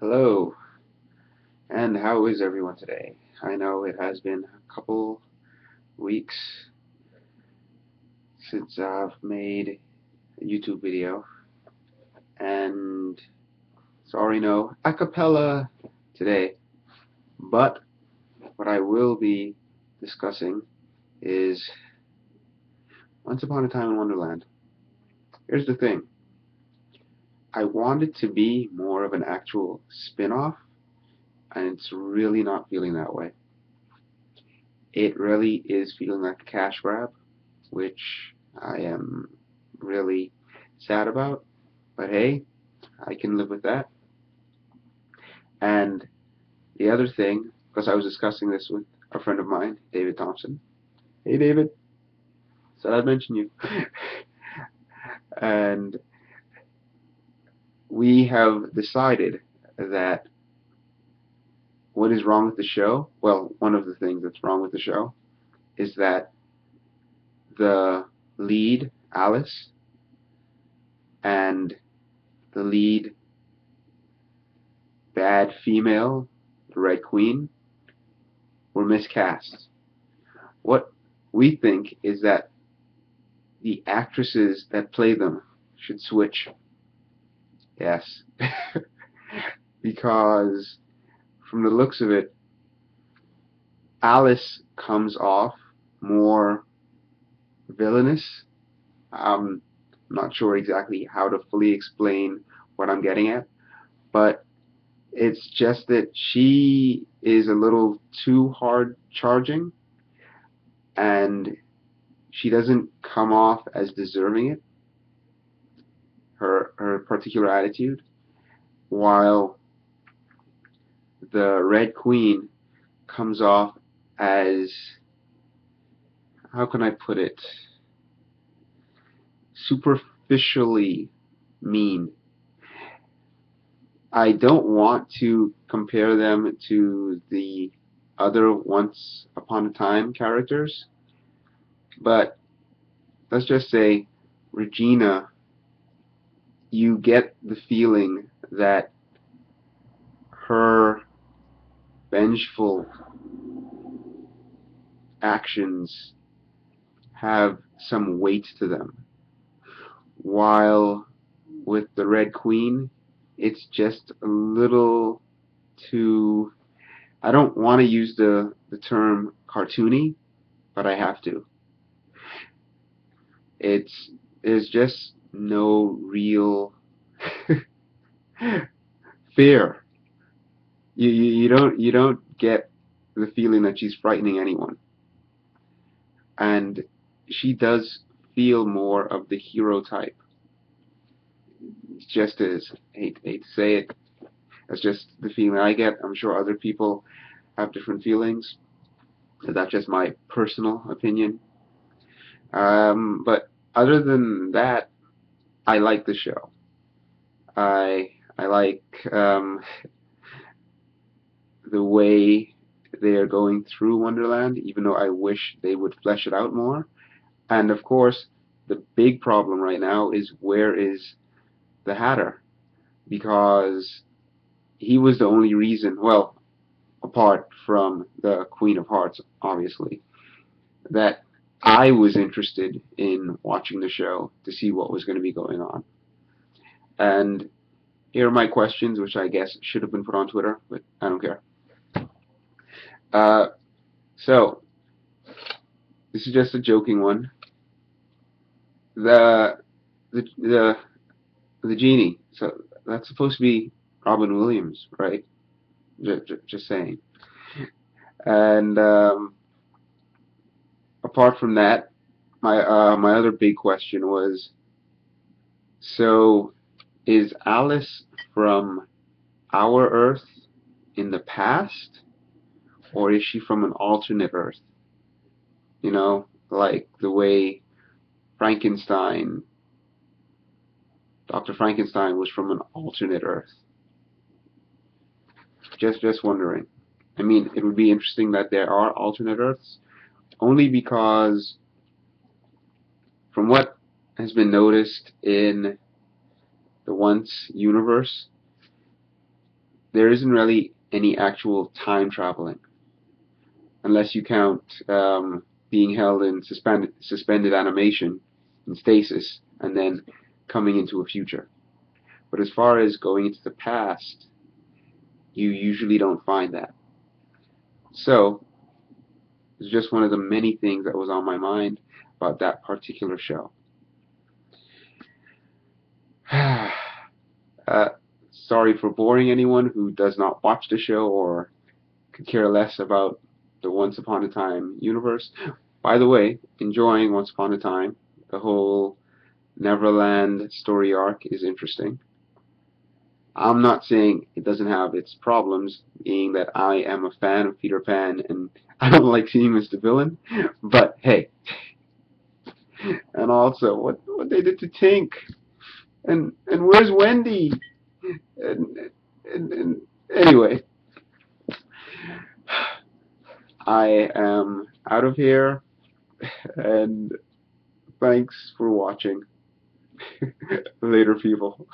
Hello, and how is everyone today? I know it has been a couple weeks since I've made a YouTube video, and sorry no a cappella today, but what I will be discussing is Once Upon a Time in Wonderland. Here's the thing. I want it to be more of an actual spin-off, and it's really not feeling that way. It really is feeling like a cash grab, which I am really sad about, but hey, I can live with that. And the other thing, because I was discussing this with a friend of mine, David Thompson. Hey David, So I'd mention you. and we have decided that what is wrong with the show, well, one of the things that's wrong with the show is that the lead, Alice, and the lead bad female, the Red Queen, were miscast. What we think is that the actresses that play them should switch Yes. because from the looks of it, Alice comes off more villainous. Um, I'm not sure exactly how to fully explain what I'm getting at, but it's just that she is a little too hard charging and she doesn't come off as deserving it her particular attitude, while the Red Queen comes off as how can I put it superficially mean. I don't want to compare them to the other Once Upon a Time characters, but let's just say Regina you get the feeling that her vengeful actions have some weight to them. While with the Red Queen, it's just a little too. I don't want to use the, the term cartoony, but I have to. It's, it's just no real fear. You, you you don't you don't get the feeling that she's frightening anyone. And she does feel more of the hero type. Just as hate hate to say it, that's just the feeling I get. I'm sure other people have different feelings. So that's just my personal opinion. Um, but other than that, I like the show. I I like um, the way they are going through Wonderland, even though I wish they would flesh it out more. And of course, the big problem right now is where is the Hatter? Because he was the only reason, well, apart from the Queen of Hearts, obviously, that I was interested in watching the show to see what was going to be going on. And here are my questions, which I guess should have been put on Twitter, but I don't care. Uh, so, this is just a joking one. The the the the genie. So that's supposed to be Robin Williams, right? Just, just saying. And um, apart from that, my uh, my other big question was, so is Alice from our Earth in the past, or is she from an alternate Earth? You know, like the way Frankenstein, Dr. Frankenstein was from an alternate Earth. Just, just wondering. I mean, it would be interesting that there are alternate Earths, only because from what has been noticed in the once universe there isn't really any actual time traveling, unless you count um, being held in suspended suspended animation in stasis and then coming into a future. But as far as going into the past, you usually don't find that. So, it's just one of the many things that was on my mind about that particular show. uh, sorry for boring anyone who does not watch the show or could care less about the Once Upon a Time universe. By the way, enjoying Once Upon a Time. The whole Neverland story arc is interesting. I'm not saying it doesn't have its problems, being that I am a fan of Peter Pan and I don't like seeing the villain, but hey. And also, what what they did to Tink, and and where's Wendy? And, and, and anyway, I am out of here, and thanks for watching. Later, people.